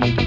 Bye.